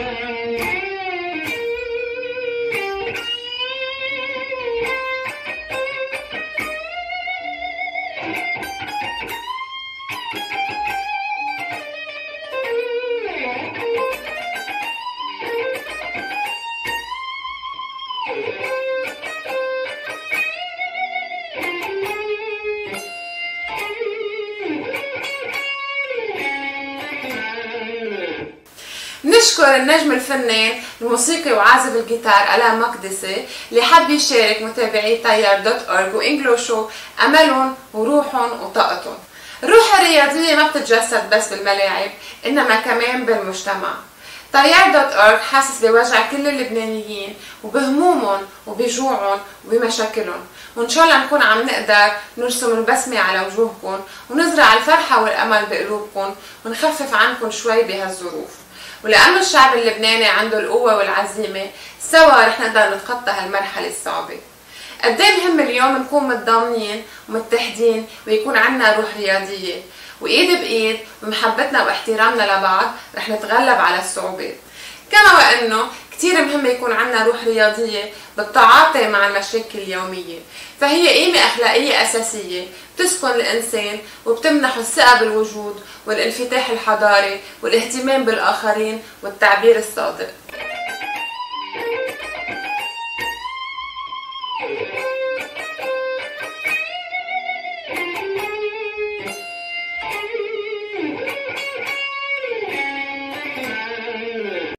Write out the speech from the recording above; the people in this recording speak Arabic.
Amen. نشكر النجم الفنان الموسيقي وعازف الجيتار ألان مقدسي اللي حب يشارك متابعي تيار dot org وإنجلو شو أملهم وروحهم وطاقتهم. الروح الرياضية ما بتتجسد بس بالملاعب إنما كمان بالمجتمع. تيار dot org حاسس بوجع كل اللبنانيين وبهمومهم وبجوعهم وبمشاكلهم. وإن شاء الله نكون عم نقدر نرسم البسمة على وجوهكم ونزرع الفرحة والأمل بقلوبكم ونخفف عنكم شوي بهالظروف. ولأنه الشعب اللبناني عنده القوة والعزيمة سوا رح نقدر نتخطى هالمرحلة الصعبة. قد إيه مهم اليوم نكون متضامنين ومتحدين ويكون عنا روح رياضية. وإيد بإيد بمحبتنا واحترامنا لبعض رح نتغلب على الصعوبات كما وأنه كتير مهم يكون عنا روح رياضية بالتعاطي مع المشاكل اليومية. فهي قيمة أخلاقية أساسية بتسكن الإنسان وبتمنحه الثقة بالوجود والانفتاح الحضاري والاهتمام بالآخرين والتعبير الصادق.